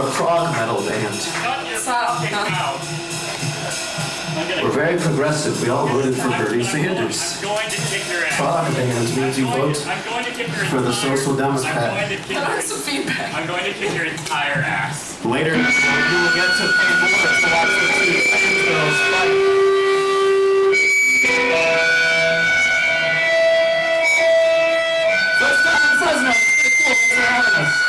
prog metal band. We're very progressive. We all voted for Bernie Sanders. Prog band means you vote for the Social Democrat. I'm going to kick your entire ass. Later, you will get to pay more to watch the two Fans girls fight. First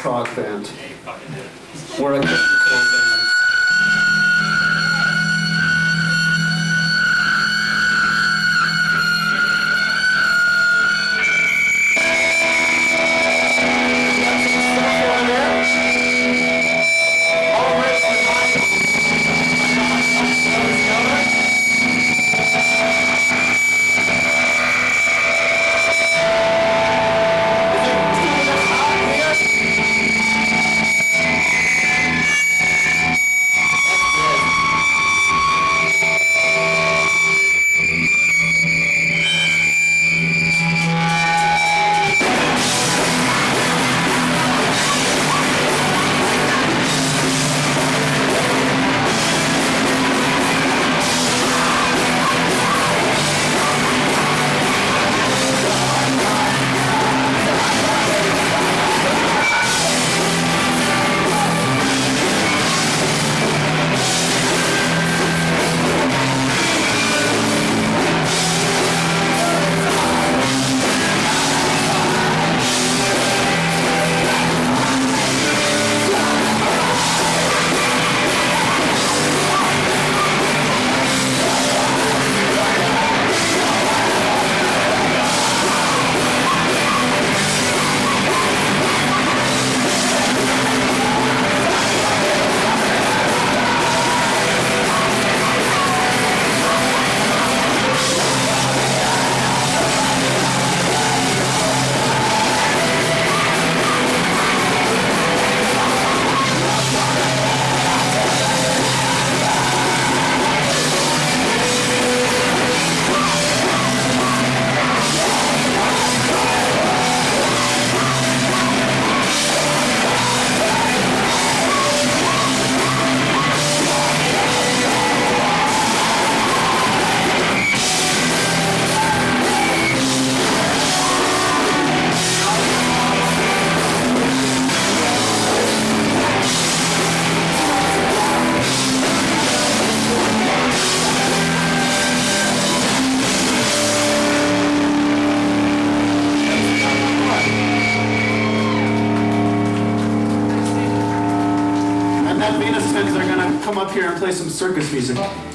said we play some circus music.